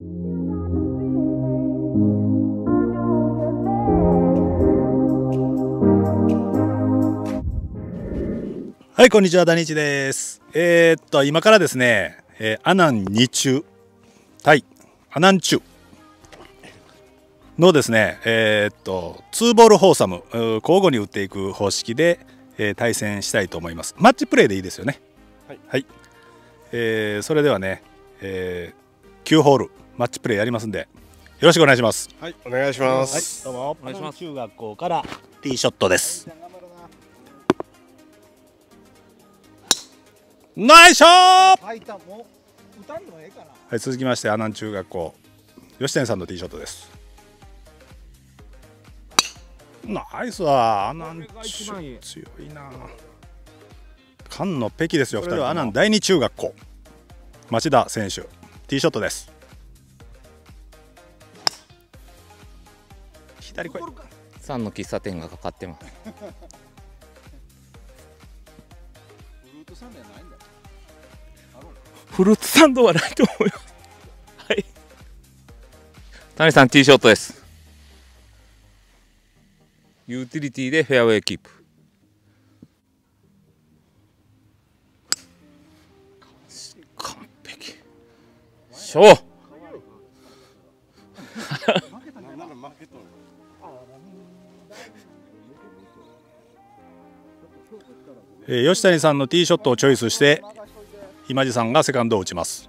はい、こんにちは、ダニチです。えーっと、今からですね、えーアナン2中対アナン中のですね、えーっと、2ボールフォーサム、交互に打っていく方式で、えー対戦したいと思います。マッチプレーでいいですよね。はい。えーそれではね、えー9ホール、マッチプレーやりますんで、よろしくお願いします。はい、お願いします。どうも、お願いします。中学校からティーショットです。ナイスショット入ったもう歌んでもええかな。はい、続きまして阿南中学校吉谷さんのティーショットです。ナイスは阿南これが一番いい中強いな。菅野北京ですよ2人は阿南第二中学校。町田選手ティーショットです左来いさんの喫茶店がかかってます。フルーツサンドはないと思いますはい谷さん、ティーショットです。ユーティリティでフェアウェイキープ。完璧。しょうえー吉谷さんのティーショットをチョイスして今地さんがセカンドを打ちます。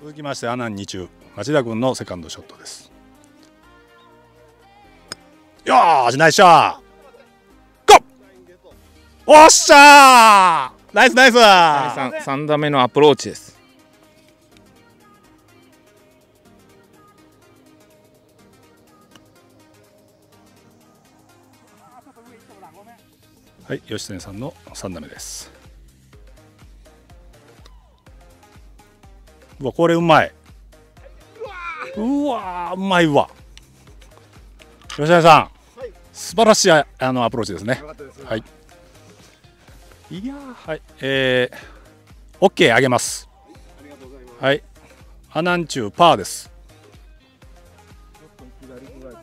続きまして阿南二中町田君のセカンドショットです。よーしナイスショット。ゴーおっしゃー!ナイスナイス、3打目のアプローチです。はい吉谷さんの3打目です。うわこれうまい。うわーうまいわ。吉谷さん、素晴らしいああのアプローチですね。はい。いやーはいえー、OK あげます。はい阿南中パーです。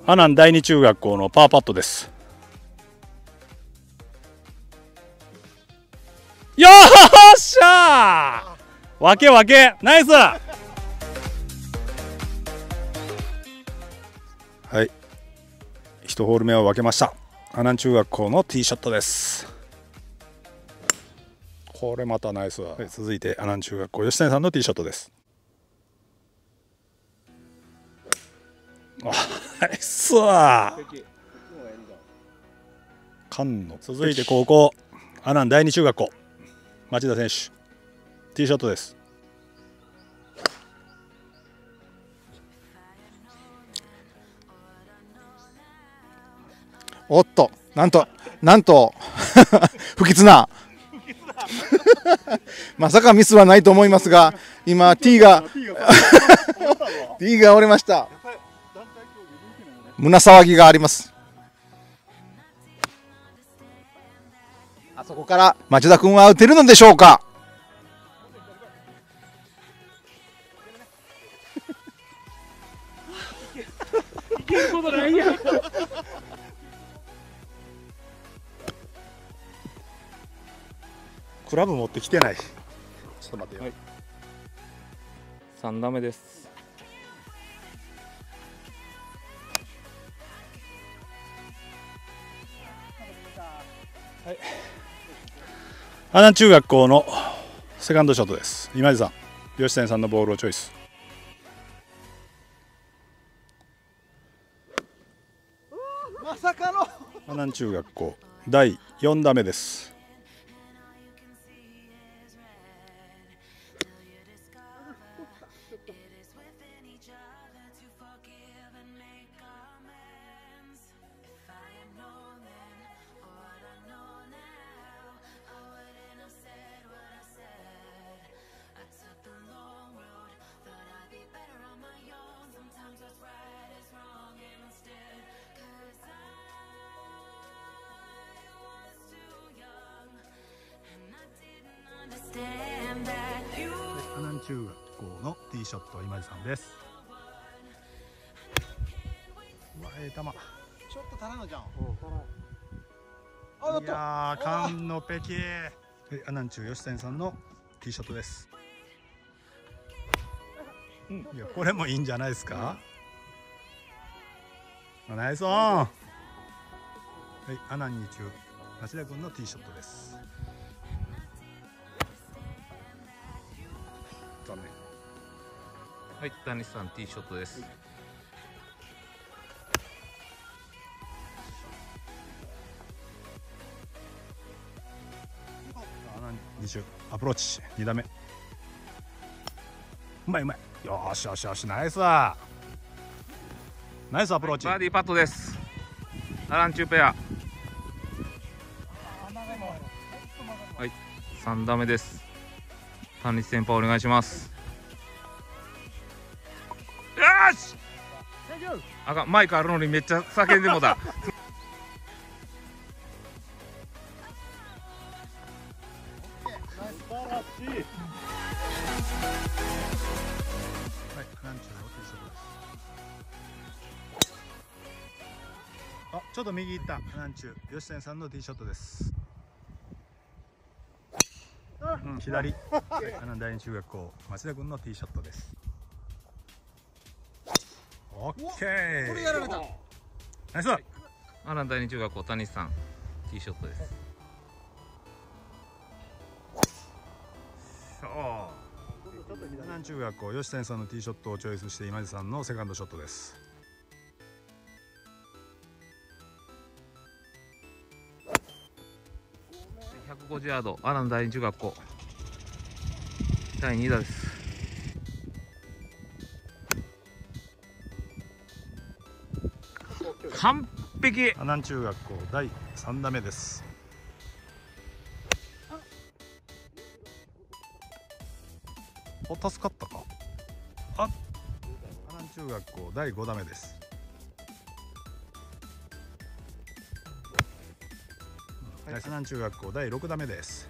阿南第二中学校のパーパットですよっしゃー!わけわけ!ナイスはい。1ホール目を分けました。阿南中学校のティーショットです。これまたナイスわ、はい。続いて阿南中学校吉谷さんのティーショットです。あナイスわ菅野。続いて高校阿南第二中学校町田選手ティーショットですおっと、なんと、なんと、不吉な。まさかミスはないと思いますが、今 T が T が折れました。胸騒ぎがあります。そこから町田君は打てるのでしょうか？クラブ持ってきてないちょっと待ってよ、はい。3打目です。阿南中学校のセカンドショットです。今井さん吉谷さんのボールをチョイス。まさかの。阿南中学校第4打目です中学校のティーショット今井さんです。うわええ球。ちょっと足らんのじゃんいやー缶のペキはいアナンチュ吉谷さんのティーショットです。いやこれもいいんじゃないですか、あナイスオン。はいアナンニチュ町田君のティーショットです残念はい谷さんティーショットです。アナンニチュアプローチ2打目。うまいうまい。よーしよしよし。ナイスだナイスアプローチ、バーディーパットです。アランチューペア。はい3打目です谷先輩お願いします。よし！あかんマイクあるのにめっちゃ叫んでもだ、あ、ちょっと右行った、アナンチュ、吉谷さんのティーショットです。うん、左、はい、アナン第二中学校、町田君のティーショットです。オッケー。これやられたナイスだ。アラン第二中学校谷さんティーショットですアナン中学校、吉谷さんのティーショットをチョイスして、今地さんのセカンドショットです。150ヤードアラン第二中学校第2打です。完璧。阿南中学校第3打目です。お助かったか。あ阿南中学校第5打目ですはい、阿南中学校第6打目です。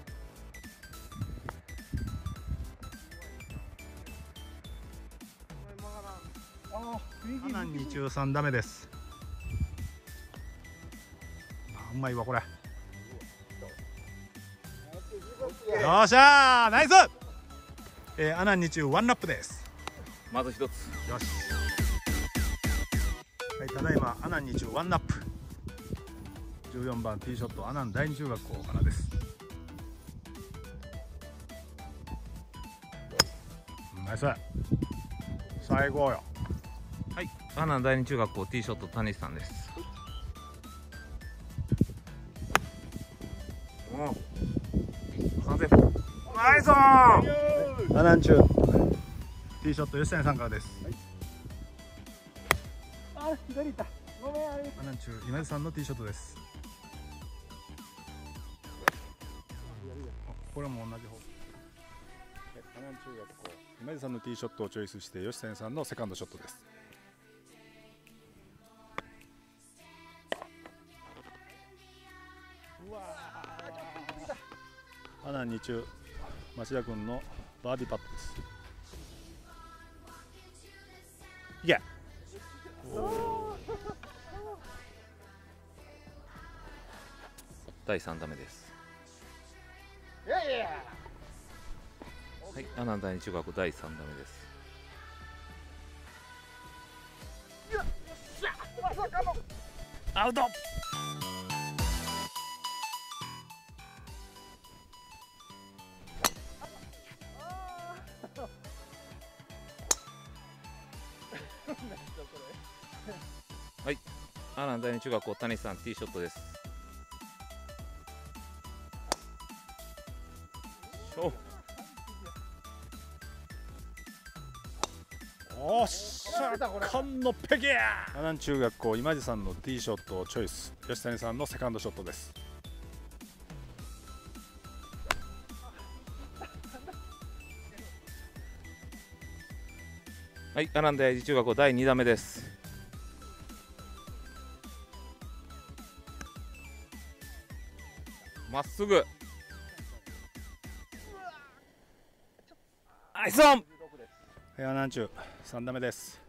あ阿南に中3打目ですあうまいわこれ。よっしゃーナイス。えー、アナンに中ワンラップです。まず一つ。よし。はいただいまアナンに中ワンラップ14番ティーショットアナン第二中学校からです。ナイス。最高よ。はい。アラン第二中学校ティーショット谷さんです。お完成。ナイス。オンアナンチュティーショット吉谷さんからです、あ左行った。ごめんあれ。アナンチュ今井さんのティーショットですティーショットをチョイスして吉谷さんのセカンドショットです。アナン2中町田君のバーディーパットです。いけ。第3打目です。いやいやいやはい。アラン第二中学校第3打目です。まさかのアウトアラン第二中学校谷さんティーショットですのペケや阿南中学校今地さんのティーショットをチョイス。吉谷さんのセカンドショットです。はいアラン第一中学校第2打目です。まっすぐ。ナイスオンいやなんちゅう3打目です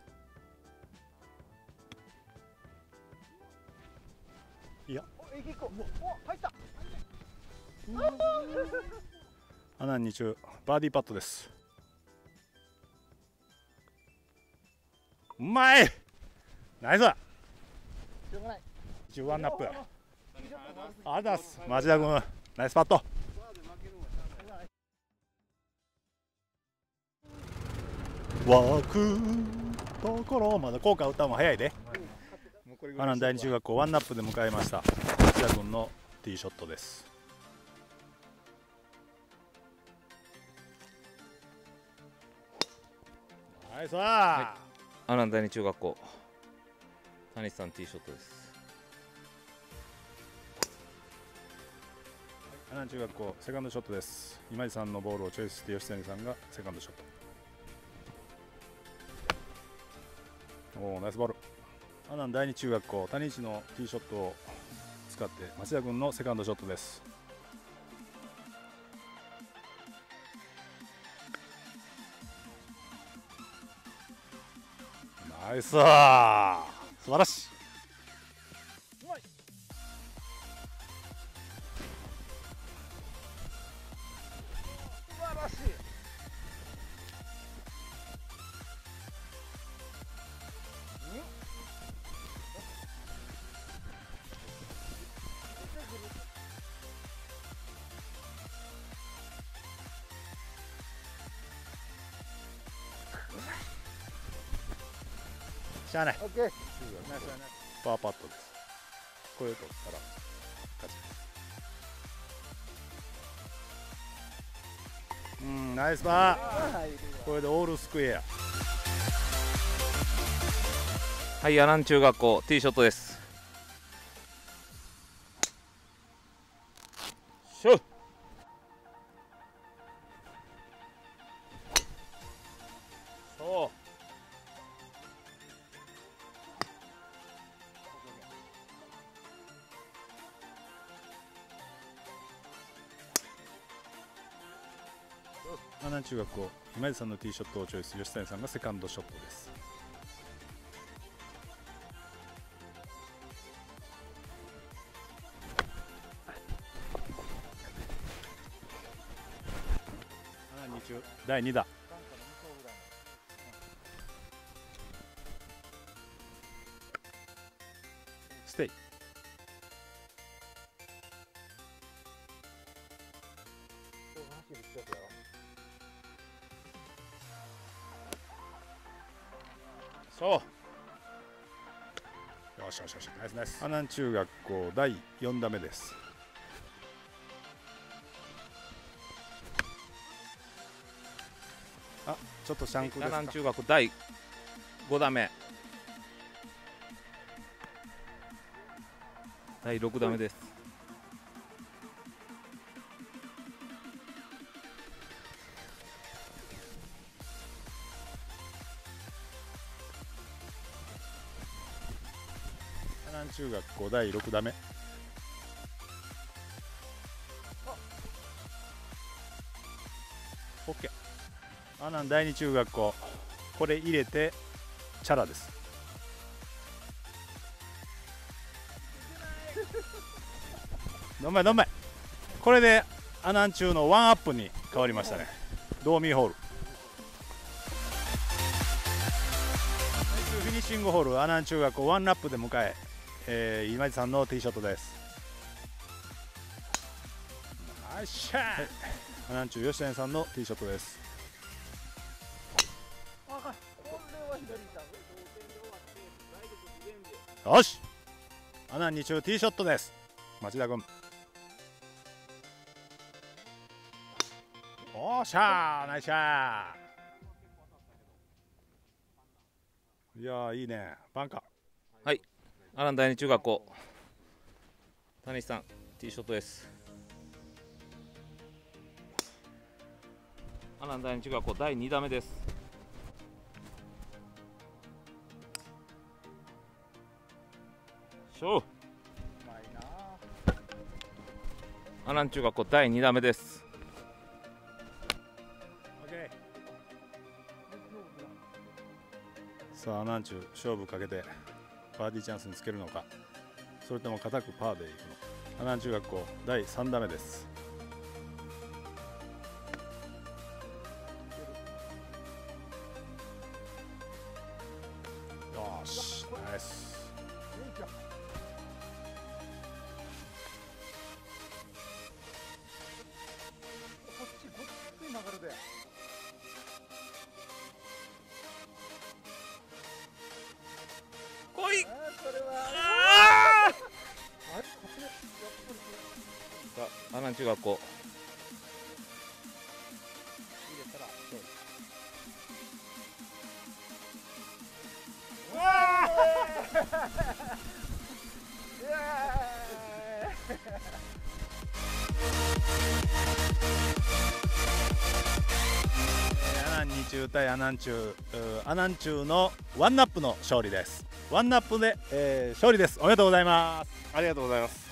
いや。おえ結構お入った。アナン2中バーディーパットです。うまい。ナイス。しょうがない。10ワンナップ。あざっす。町田君ナイスパット。湧くところまだ効果歌うも早いでアナン第二中学校ワンナップで迎えました。町田君のティーショットです。ナイスワアナン第二中学校。谷さんティーショットです。ーアナン中学校セカンドショットです。今井さんのボールをチョイスして吉谷さんがセカンドショット。おおナイスボール阿南第二中学校谷市のティーショットを使って松田君のセカンドショットです。ナイス素晴らしい。ゃあない。オッケーパーパットです。これ取ったら勝ち。ですうんナイスパー。はいこれでオールスクエア。はいアナン中学校ティーショットです阿南中学校今井さんのティーショットをチョイス吉谷さんがセカンドショットです。阿南二中第2打。ステイ。そう。よしよしよしナイスナイス。阿南中学校第4打目です。あちょっとシャンクですか？中学第5打目。第6打目です、はい5第6打目。オッケー。アナン第二中学校。これ入れてチャラです。どんまいどんまいこれでアナン中のワンアップに変わりましたね。ドーミーホール。最終フィニッシングホール阿南中学校ワンラップで迎ええー、今井さんのティーショットです。よっしゃー、はい、阿南中吉谷さんのティーショットです。よし。阿南二中ティーショットです。町田君。おーしゃー。ナイスシャー。いやーいいね。バンカー。はいアナン第二中学校。谷さんティーショットです。アナン第二中学校第2打目です。しょううまいなアナン中学校第2打目です。オッケーさあなんちゅう勝負かけて。バーディーチャンスにつけるのかそれとも固くパーでいくのか。花南中学校第3打目です。中学校入れたらそうイエーイ阿南二中対阿南中うー阿南中のワンナップの勝利です。ワンナップで、えー勝利です。おめでとうございます。ありがとうございます。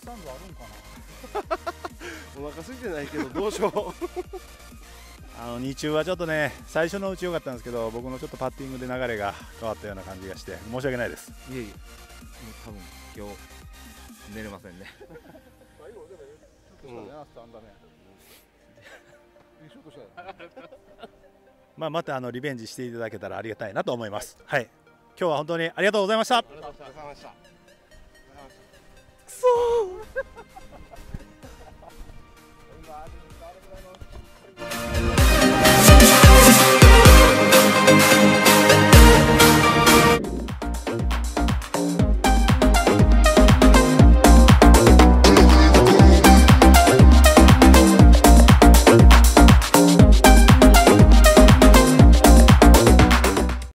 スタンドあるんかな？お腹空いてないけどどうしよう。あの日中はちょっとね最初のうち良かったんですけど僕のちょっとパッティングで流れが変わったような感じがして申し訳ないです。いえいえもう多分今日寝れませんね。最後でもちょっとしたね、スタンダねいいショットしたよまあまたあのリベンジしていただけたらありがたいなと思います。はい。今日は本当にありがとうございました。ありがとうございました。くそー Bye.